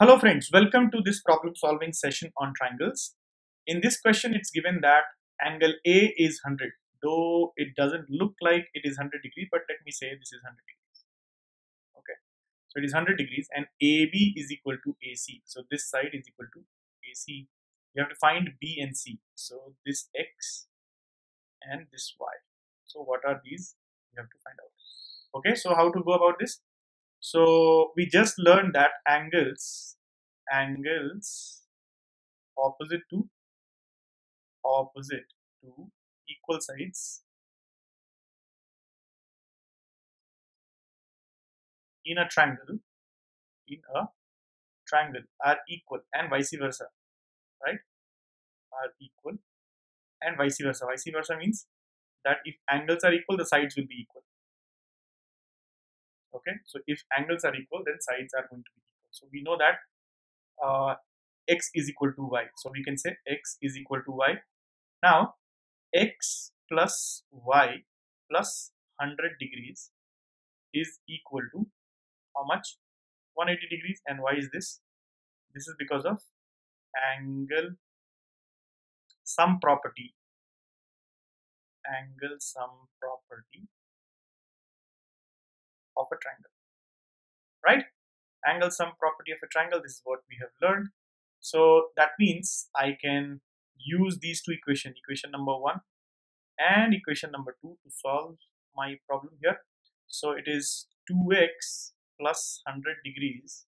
Hello friends, welcome to this problem solving session on triangles. In this question it's given that angle A is 100 though it doesn't look like it is 100 degree but let me say this is 100 degrees. Okay, so it is 100 degrees and AB is equal to AC. So this side is equal to AC. You have to find B and C. So this X and this Y. So what are these? You have to find out. Okay, so how to go about this? So we just learned that angles, angles opposite to opposite to equal sides in a triangle, in a triangle are equal and vice versa, right? Are equal and vice versa. Vice versa means that if angles are equal, the sides will be equal okay? So if angles are equal then sides are going to be equal. So we know that uh, x is equal to y. So we can say x is equal to y. Now x plus y plus 100 degrees is equal to how much? 180 degrees. And why is this? This is because of angle sum property. Angle sum property of a triangle right? Angle sum property of a triangle this is what we have learned. So that means I can use these two equation equation number one and equation number two to solve my problem here. So it is 2x plus 100 degrees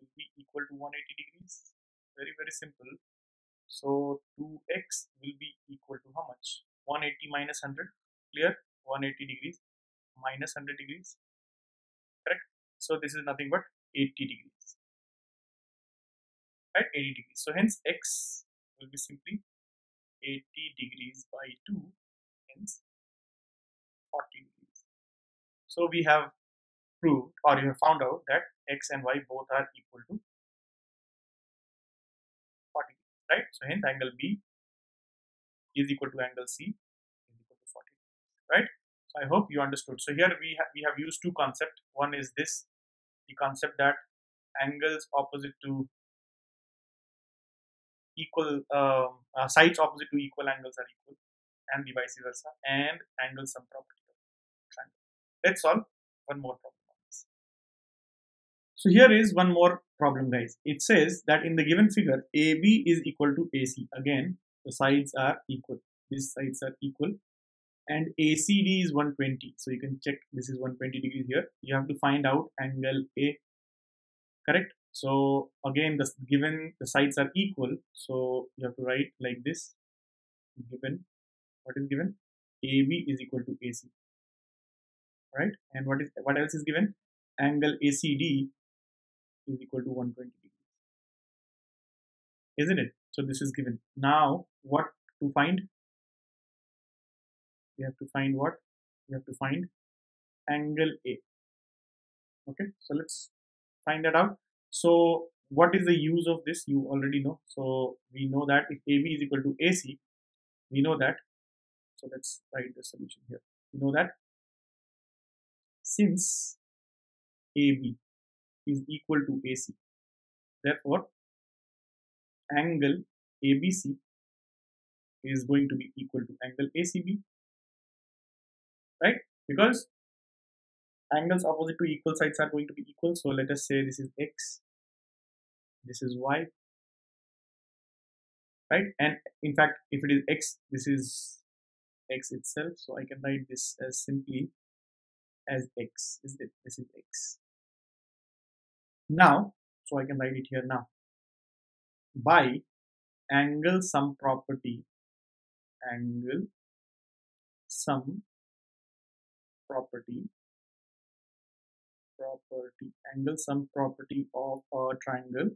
will be equal to 180 degrees. Very very simple. So 2x will be equal to how much? 180 minus 100 clear? 180 degrees minus 100 degrees so this is nothing but 80 degrees. Right? 80 degrees. So hence x will be simply 80 degrees by 2 hence 40 degrees. So we have proved or you have found out that x and y both are equal to 40 right? So hence angle b is equal to angle c is equal to 40 right? So I hope you understood. So here we have we have used two concepts. One is this, the concept that angles opposite to equal uh, uh, sides opposite to equal angles are equal, and the vice versa, and angle sum property. Let's solve one more problem. So here is one more problem, guys. It says that in the given figure, AB is equal to AC. Again, the sides are equal. These sides are equal and ACD is 120 so you can check this is 120 degrees here. You have to find out angle A. Correct? So again the given the sides are equal so you have to write like this. Given. What is given? AB is equal to AC right and what is what else is given? Angle ACD is equal to 120 degrees. Isn't it? So this is given. Now what to find we have to find what? We have to find angle a. Okay so let's find that out. So what is the use of this? You already know. So we know that if ab is equal to ac we know that. So let's write the solution here. We know that since ab is equal to ac therefore angle abc is going to be equal to angle acb right? Because angles opposite to equal sides are going to be equal. So let us say this is x this is y right? And in fact if it is x this is x itself. So I can write this as simply as x is it? This is x. Now so I can write it here now. By angle sum property angle sum property property angle sum property of a triangle.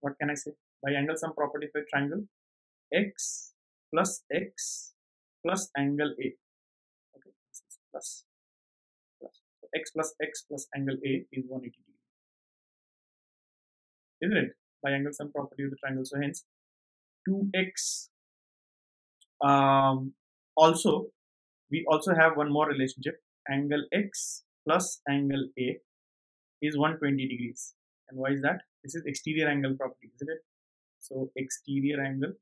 What can I say? By angle sum property of a triangle. X plus x plus angle a. Okay this is plus plus. So x plus x plus angle a is 180 degree. Isn't it? By angle sum property of the triangle. So hence 2x um, also we also have one more relationship. Angle x plus angle a is 120 degrees. And why is that? This is exterior angle property isn't it? So exterior angle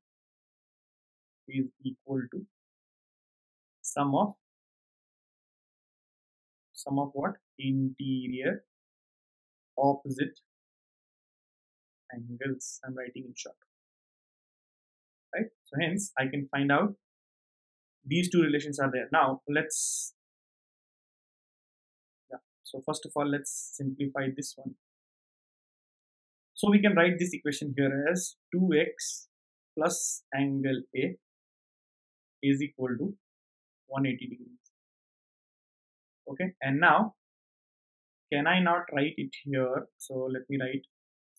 is equal to sum of sum of what? Interior opposite angles. I'm writing in short. Right? So hence i can find out these two relations are there. Now let's yeah. So first of all let's simplify this one. So we can write this equation here as 2x plus angle a is equal to 180 degrees. Okay and now can I not write it here? So let me write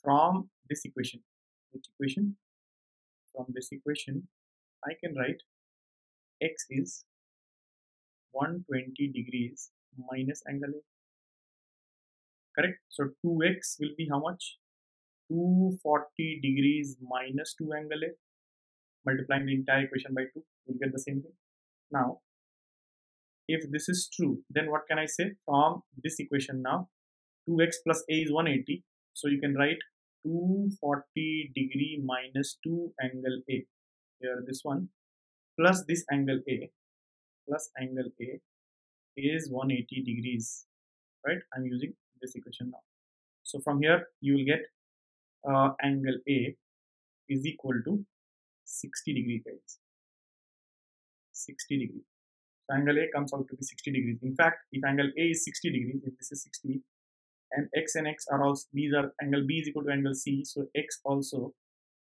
from this equation. Which equation? From this equation I can write x is 120 degrees minus angle A. Correct? So 2x will be how much? 240 degrees minus 2 angle A. Multiplying the entire equation by 2 we'll get the same thing. Now if this is true then what can I say from this equation now? 2x plus a is 180 so you can write 240 degree minus 2 angle a. Here this one plus this angle a plus angle a is 180 degrees right i'm using this equation now so from here you will get uh, angle a is equal to 60 degree guys 60 degree so angle A comes out to be 60 degrees. In fact, if angle A is 60 degrees, if this is 60, and x and x are also these are angle B is equal to angle C, so x also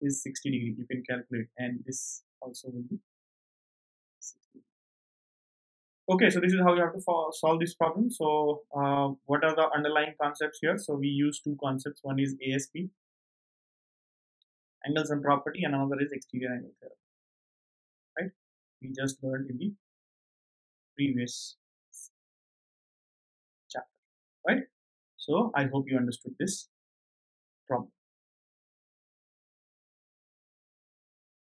is 60 degree. You can calculate, and this also will be 60. Okay, so this is how you have to solve this problem. So, uh, what are the underlying concepts here? So, we use two concepts. One is ASP, angle sum property, and another is exterior angle theorem. Right? We just learned in the previous chapter right so i hope you understood this problem